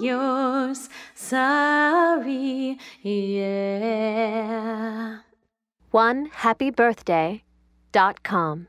yours. Sorry, yeah. One happy birthday dot com.